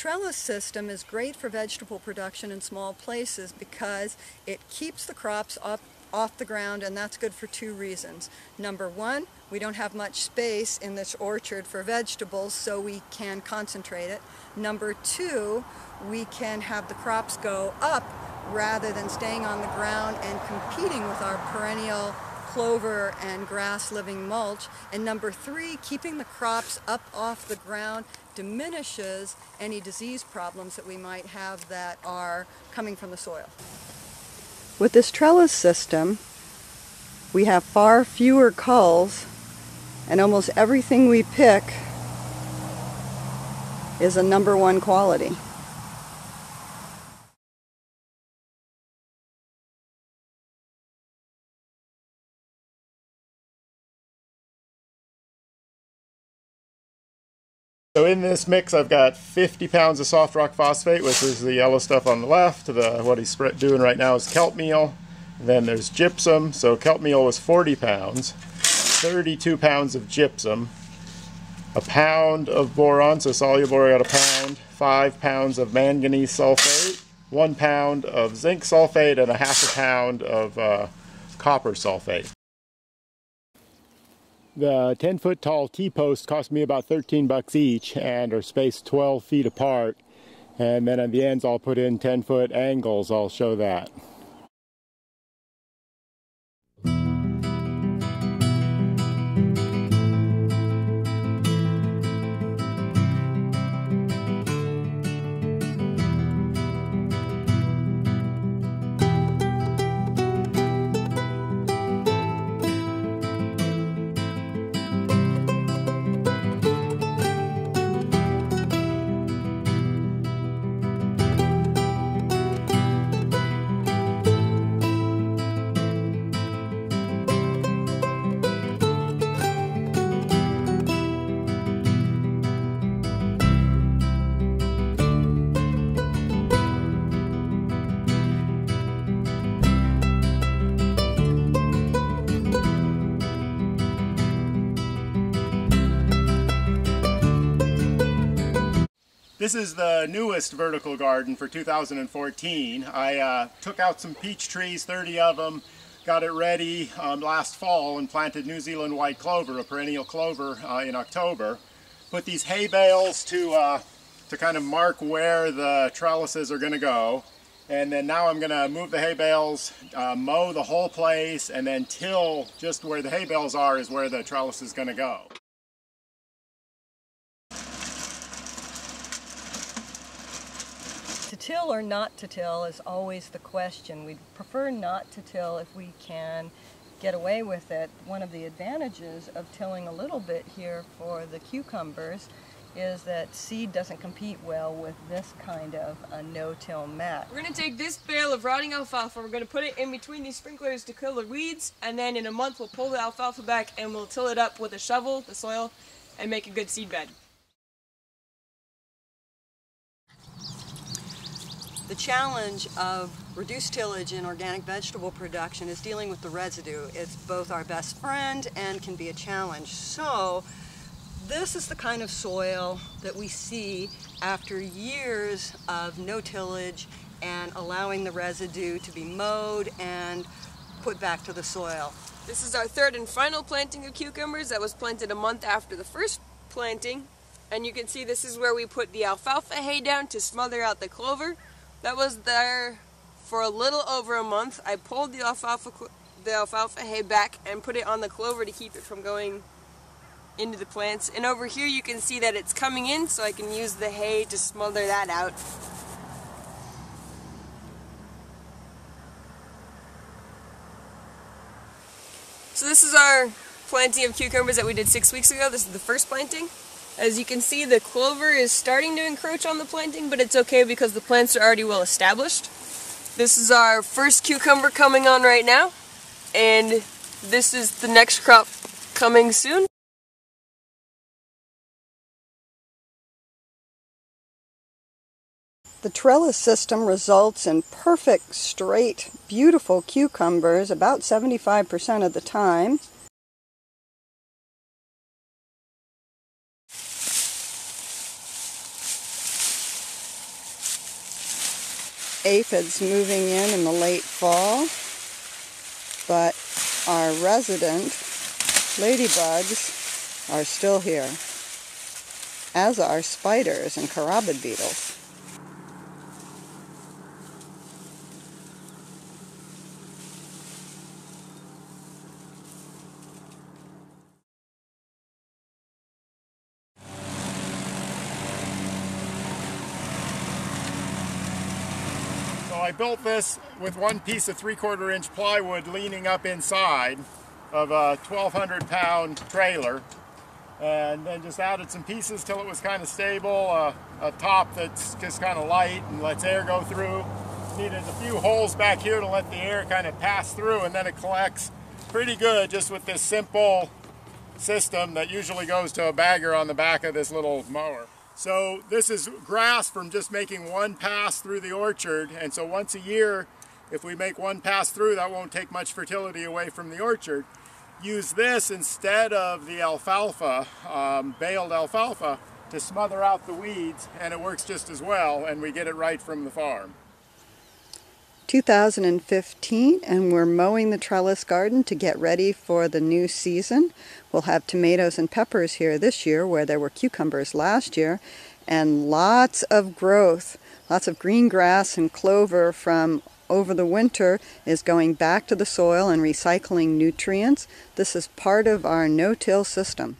trellis system is great for vegetable production in small places because it keeps the crops up off the ground and that's good for two reasons. Number one, we don't have much space in this orchard for vegetables so we can concentrate it. Number two, we can have the crops go up rather than staying on the ground and competing with our perennial clover and grass living mulch. And number three, keeping the crops up off the ground diminishes any disease problems that we might have that are coming from the soil. With this trellis system, we have far fewer culls and almost everything we pick is a number one quality. So in this mix, I've got 50 pounds of soft rock phosphate, which is the yellow stuff on the left. The, what he's doing right now is kelp meal. Then there's gypsum. So kelp meal was 40 pounds. 32 pounds of gypsum. A pound of boron, so soluble got a pound. Five pounds of manganese sulfate. One pound of zinc sulfate and a half a pound of uh, copper sulfate. The 10 foot tall T-posts cost me about 13 bucks each and are spaced 12 feet apart. And then at the ends I'll put in 10 foot angles, I'll show that. This is the newest vertical garden for 2014. I uh, took out some peach trees, 30 of them, got it ready um, last fall and planted New Zealand white clover, a perennial clover, uh, in October. Put these hay bales to, uh, to kind of mark where the trellises are going to go. And then now I'm going to move the hay bales, uh, mow the whole place, and then till just where the hay bales are is where the trellis is going to go. Till or not to till is always the question. We'd prefer not to till if we can get away with it. One of the advantages of tilling a little bit here for the cucumbers is that seed doesn't compete well with this kind of a no-till mat. We're going to take this bale of rotting alfalfa, we're going to put it in between these sprinklers to kill the weeds, and then in a month we'll pull the alfalfa back and we'll till it up with a shovel, the soil, and make a good seed bed. The challenge of reduced tillage in organic vegetable production is dealing with the residue. It's both our best friend and can be a challenge. So this is the kind of soil that we see after years of no tillage and allowing the residue to be mowed and put back to the soil. This is our third and final planting of cucumbers that was planted a month after the first planting. And you can see this is where we put the alfalfa hay down to smother out the clover. That was there for a little over a month. I pulled the alfalfa, the alfalfa hay back and put it on the clover to keep it from going into the plants. And over here you can see that it's coming in so I can use the hay to smother that out. So this is our planting of cucumbers that we did six weeks ago. This is the first planting. As you can see, the clover is starting to encroach on the planting, but it's okay because the plants are already well established. This is our first cucumber coming on right now, and this is the next crop coming soon. The trellis system results in perfect, straight, beautiful cucumbers about 75% of the time. Aphids moving in in the late fall, but our resident ladybugs are still here, as are spiders and carabid beetles. I built this with one piece of three quarter inch plywood leaning up inside of a 1200 pound trailer and then just added some pieces till it was kind of stable, uh, a top that's just kind of light and lets air go through. Needed a few holes back here to let the air kind of pass through and then it collects pretty good just with this simple system that usually goes to a bagger on the back of this little mower. So this is grass from just making one pass through the orchard and so once a year if we make one pass through that won't take much fertility away from the orchard. Use this instead of the alfalfa, um, baled alfalfa, to smother out the weeds and it works just as well and we get it right from the farm. 2015 and we're mowing the trellis garden to get ready for the new season. We'll have tomatoes and peppers here this year where there were cucumbers last year and lots of growth. Lots of green grass and clover from over the winter is going back to the soil and recycling nutrients. This is part of our no-till system.